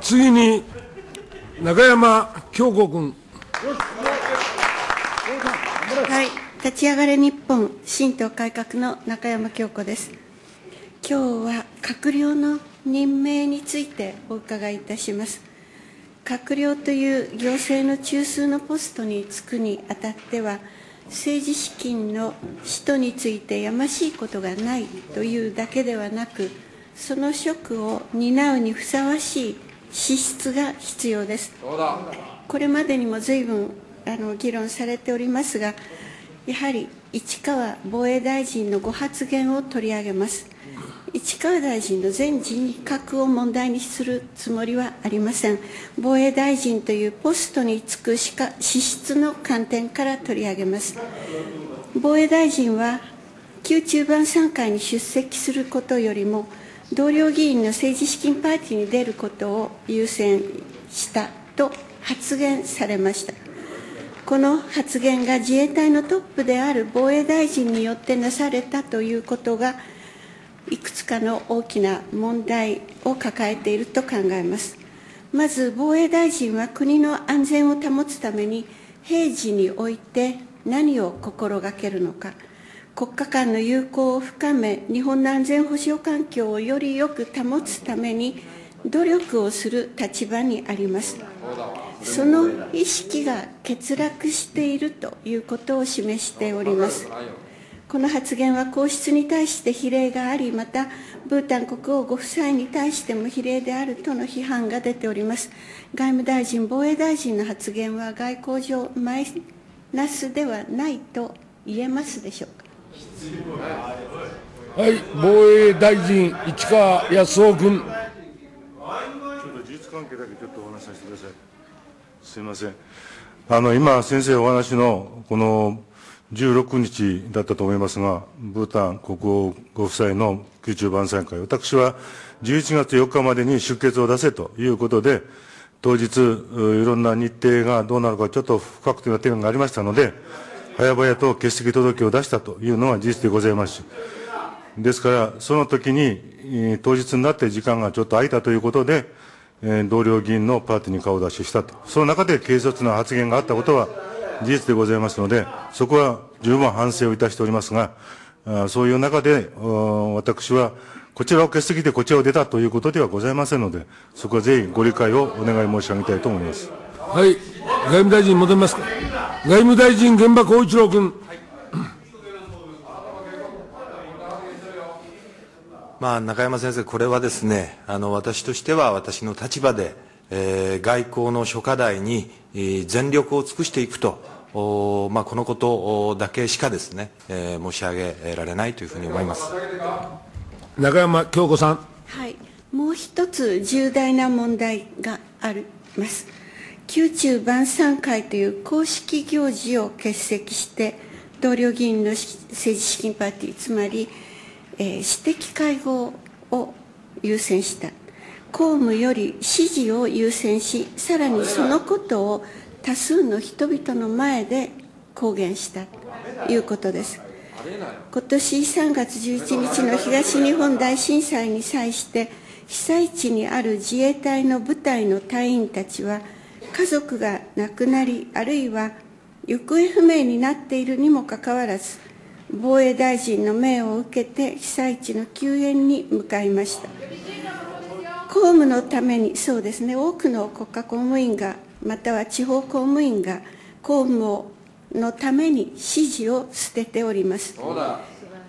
次に、中山京子君。はい、立ち上がれ日本新党改革の中山京子です。今日は閣僚の任命についてお伺いいたします。閣僚という行政の中枢のポストに就くにあたっては、政治資金の使途についてやましいことがないというだけではなく、その職を担うにふさわしい資質が必要です。これまでにも随分あの議論されておりますが、やはり市川防衛大臣のご発言を取り上げます。市川大臣の全人格を問題にするつもりはありません。防衛大臣というポストに就くしか資質の観点から取り上げます。防衛大臣は、旧中盤参会に出席することよりも、同僚議員の政治資金パーティーに出ることを優先したと発言されました。この発言が自衛隊のトップである防衛大臣によってなされたということが、いくつかの大きな問題を抱えていると考えます。まず、防衛大臣は国の安全を保つために、平時において何を心がけるのか、国家間の友好を深め、日本の安全保障環境をよりよく保つために、努力をする立場にあります。その意識が欠落しているということを示しております。この発言は皇室に対して比例があり、また、ブータン国王ご夫妻に対しても比例であるとの批判が出ております。外務大臣、防衛大臣の発言は外交上マイナスではないと言えますでしょうか。はい、防衛大臣、市川康夫君。ちょっと事実関係だけちょっとお話しさせてください。すみません。あの、今、先生お話の、この、16日だったと思いますが、ブータン国王ご夫妻の宮中晩餐会、私は11月4日までに出欠を出せということで、当日、いろんな日程がどうなるかちょっと不確定な点がありましたので、早々と欠席届を出したというのは事実でございますし、ですから、その時に、当日になって時間がちょっと空いたということで、同僚議員のパーティーに顔出ししたと。その中で軽率な発言があったことは、事実でございますので、そこは十分反省をいたしておりますが、そういう中で、私は、こちらを欠席でこちらを出たということではございませんので、そこはぜひご理解をお願い申し上げたいと思います。はい。外務大臣戻りますか。外務大臣、玄場幸一郎君。まあ、中山先生、これはですね、あの私としては私の立場で、えー、外交の諸課題に、えー、全力を尽くしていくと、おまあ、このことだけしかですね、えー、申し上げられないというふうに思います中山京子さん。はい、もう一つ重大な問題があります。宮中晩餐会という公式行事を欠席して、同僚議員の政治資金パーティー、つまり、えー、私的会合を優先した。公務より指示を優先し、さらにそのことを多数の人々の前で公言したということです。今年3月11日の東日本大震災に際して、被災地にある自衛隊の部隊の隊員たちは、家族が亡くなり、あるいは行方不明になっているにもかかわらず、防衛大臣の命を受けて被災地の救援に向かいました。公務のために、そうですね、多くの国家公務員が、または地方公務員が公務をのために指示を捨てております。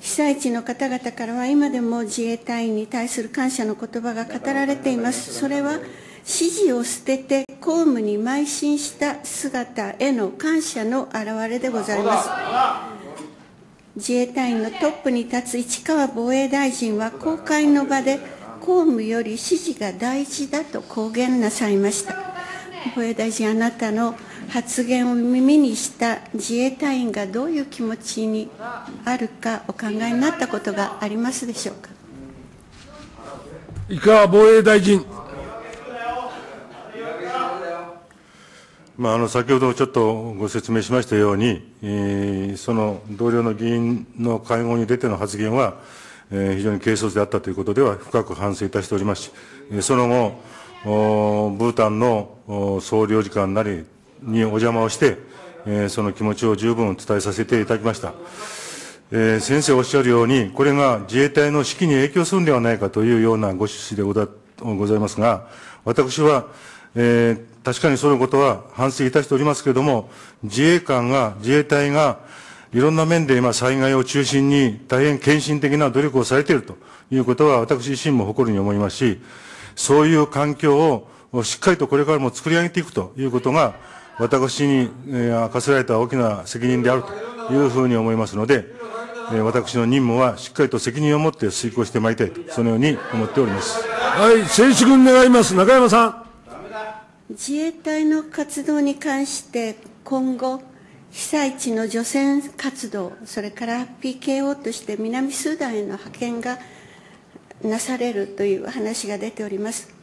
被災地の方々からは今でも自衛隊員に対する感謝の言葉が語られています。それは指示を捨てて公務に邁進した姿への感謝の表れでございます。自衛隊員のトップに立つ市川防衛大臣は公開の場で公務より指示が大事だと公言なさいました。防衛大臣、あなたの発言を耳にした自衛隊員がどういう気持ちにあるかお考えになったことがありますでしょうか。井川防衛大臣。まあ、あの先ほどちょっとご説明しましたように、えー、その同僚の議員の会合に出ての発言は、えー、非常に軽率であったということでは深く反省いたしておりますし、その後、おブータンの総領事館なりにお邪魔をして、えーその気持ちを十分伝えさせていただきました。えー先生おっしゃるように、これが自衛隊の士気に影響するんではないかというようなご趣旨でございますが、私は、えー確かにそのことは反省いたしておりますけれども、自衛官が、自衛隊が、いろんな面で今、災害を中心に大変献身的な努力をされているということは、私自身も誇るに思いますし、そういう環境をしっかりとこれからも作り上げていくということが、私にえー課せられた大きな責任であるというふうに思いますので、えー私の任務はしっかりと責任を持って遂行してまいりたいと、そのように思っております。はい、静止軍願います。中山さん。自衛隊の活動に関して今後被災地の除染活動それから PKO として南スーダンへの派遣がなされるという話が出ております。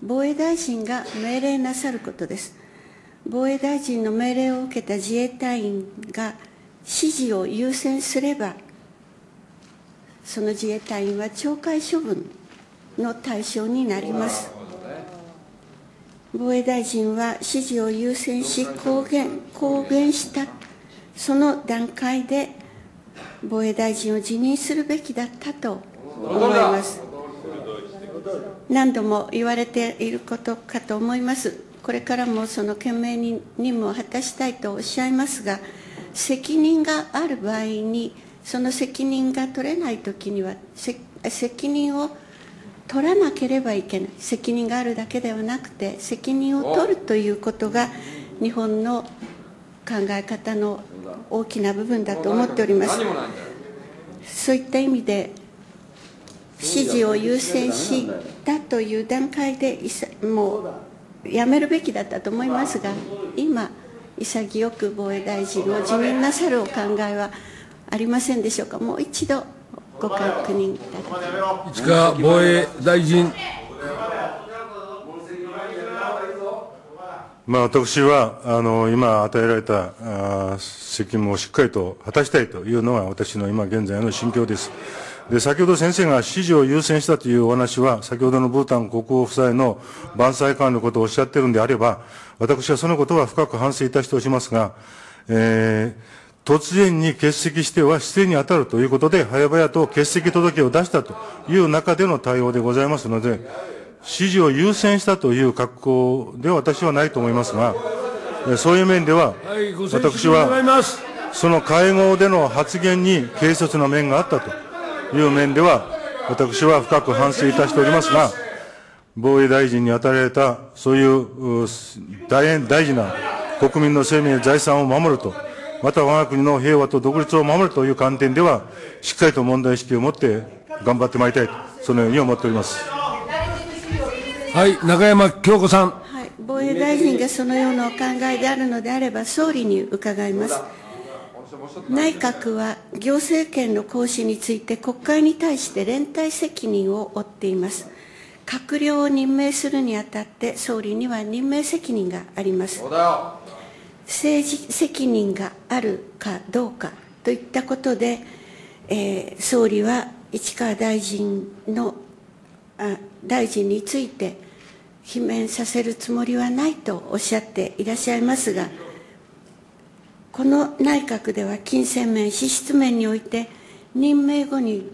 防衛大臣が命令なさることです。防衛大臣の命令を受けた自衛隊員が指示を優先すればその自衛隊員は懲戒処分の対象になります。防衛大臣は指示を優先し公言公言したその段階で防衛大臣を辞任するべきだったと思います。何度も言われていることかと思います。これからもその懸命に任務を果たしたいとおっしゃいますが責任がある場合にその責任が取れないときには責任を取らなければいけない。責任があるだけではなくて責任を取るということが日本の考え方の大きな部分だと思っております。そういった意味で指示を優先したという段階でもうやめるべきだったと思いますが今潔く防衛大臣を辞任なさるお考えはありませんでしょうか。もう一度ご確認いただき市川防衛大臣。まあ、私は、あの、今与えられた、あ責務をしっかりと果たしたいというのが私の今現在の心境です。で、先ほど先生が指示を優先したというお話は、先ほどのブータン国王夫妻の万歳館のことをおっしゃっているんであれば、私はそのことは深く反省いたしておりますが、えー突然に欠席しては失礼に当たるということで、早々と欠席届を出したという中での対応でございますので、指示を優先したという格好では私はないと思いますが、そういう面では、私は。その会合での発言に軽率な面があったという面では、私は深く反省いたしておりますが、防衛大臣に与えられた、そういう大変大事な国民の生命、財産を守ると、また我が国の平和と独立を守るという観点では、しっかりと問題意識を持って頑張ってまいりたいと、そのように思っております。はい、中山京子さん。はい、防衛大臣がそのようなお考えであるのであれば、総理に伺います。内閣は行政権の行使について国会に対して連帯責任を負っています。閣僚を任命するにあたって、総理には任命責任があります。政治責任があるかどうかといったことで、えー総理は市川大臣のあ大臣について罷免させるつもりはないとおっしゃっていらっしゃいますが、この内閣では金銭面、支出面において、任命後に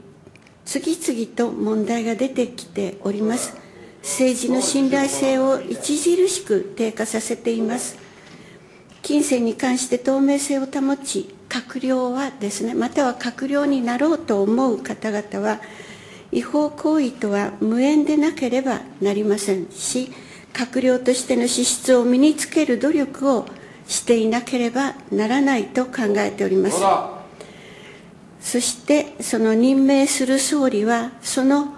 次々と問題が出てきております。政治の信頼性を著しく低下させています。金銭に関して透明性を保ち、閣僚はですね、または閣僚になろうと思う方々は、違法行為とは無縁でなければなりませんし、閣僚としての資質を身につける努力をしていなければならないと考えております。そして、その任命する総理は、その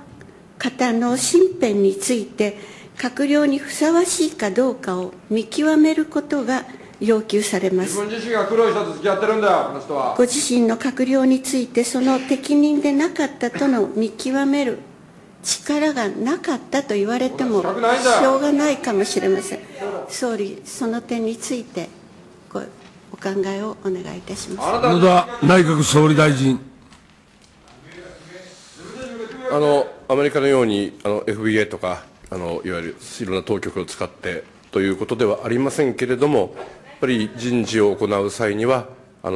方の身辺について、閣僚にふさわしいかどうかを見極めることが要求されます自。分自身が黒い人と付き合ってるんだよ、この人は。ご自身の閣僚についてその適任でなかったとの見極める力がなかったと言われてもしょうがないかもしれません総理その点についてごお考えをお願いいたします野田内閣総理大臣。あのアメリカのようにあの FBA とかああのいわゆるいろんな当局を使ってということではありませんけれども、やっぱり人事を行う際には、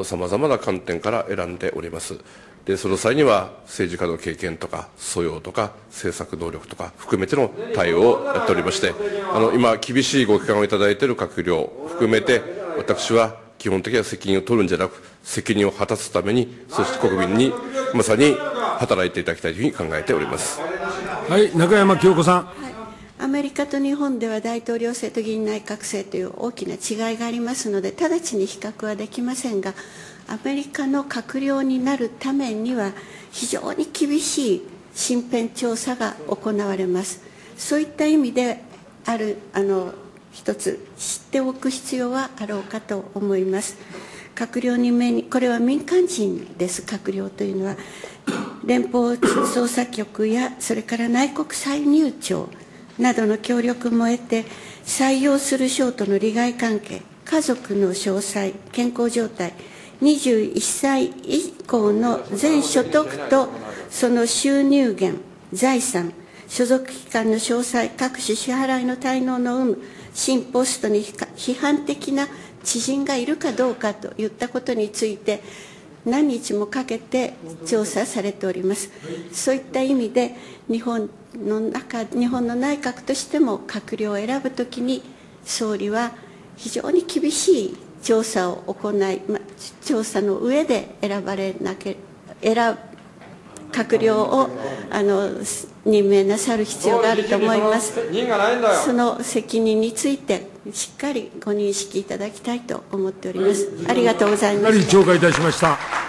さまざまな観点から選んでおります。でその際には政治家の経験とか素養とか政策能力とか含めての対応をやっておりましてあの今厳しいご期間をいただいている閣僚含めて私は基本的には責任を取るんじゃなく責任を果たすためにそして国民にまさに働いていただきたいというふうに考えておりますはい中山京子さん、はいメリカと日本では大統領制と議員内閣制という大きな違いがありますので直ちに比較はできませんがアメリカの閣僚になるためには非常に厳しい身辺調査が行われます。そういった意味であるあの一つ知っておく必要はあろうかと思います。閣僚任命にこれは民間人です。閣僚というのは連邦捜査局やそれから内国歳入庁などの協力も得て採用する省との利害関係家族の詳細健康状態21歳以降の全所得とその収入源、財産、所属機関の詳細、各種支払いの滞納の有無、新ポストに批判的な知人がいるかどうかといったことについて、何日もかけて調査されております。そういった意味で、日本の中、日本の内閣としても閣僚を選ぶときに、総理は非常に厳しい調査を行い、ま、調査の上で選ばれなけ選閣僚をあの任命なさる必要があると思います。その責任についてしっかりご認識いただきたいと思っております。ありがとうございまし聴解いたしました